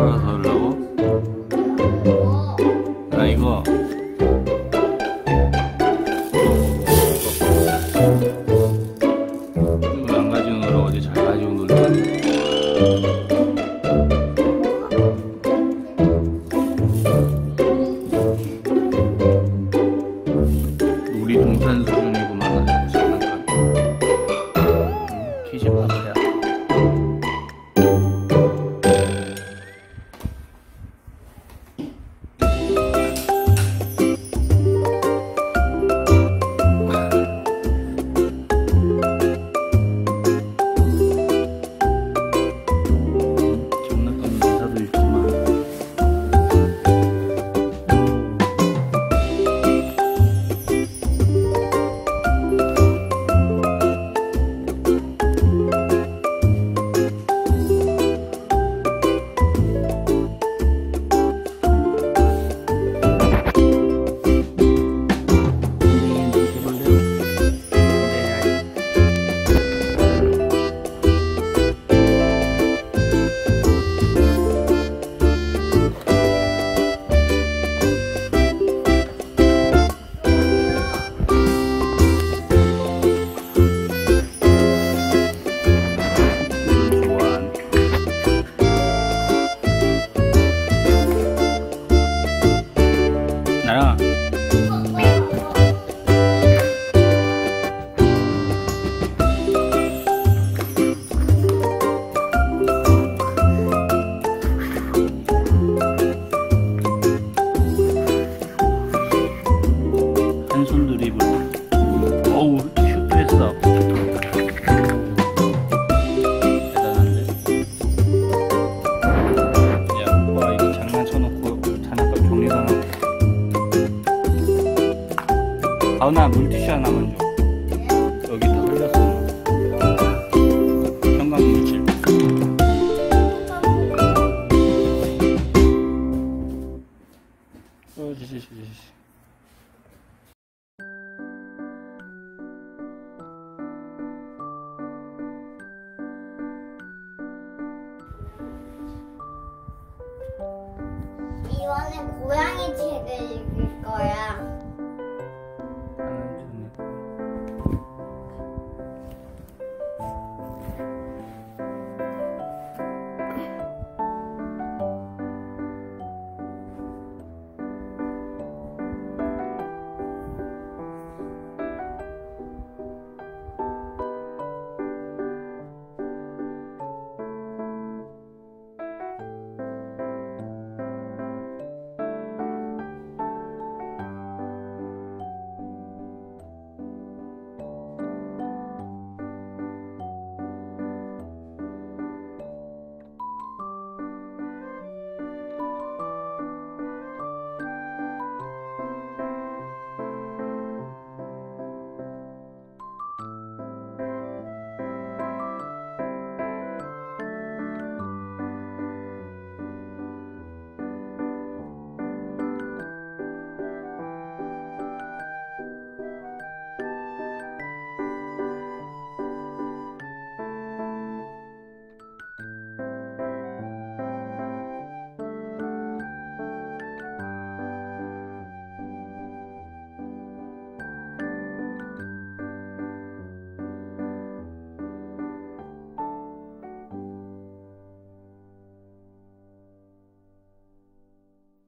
하나 더 넣으려고? 나 이거 이걸 안 가지고 놀아 어제 잘 가지고 놀러 우리 동탄 수준이구만. 아, 음, 키지 마. 고양이.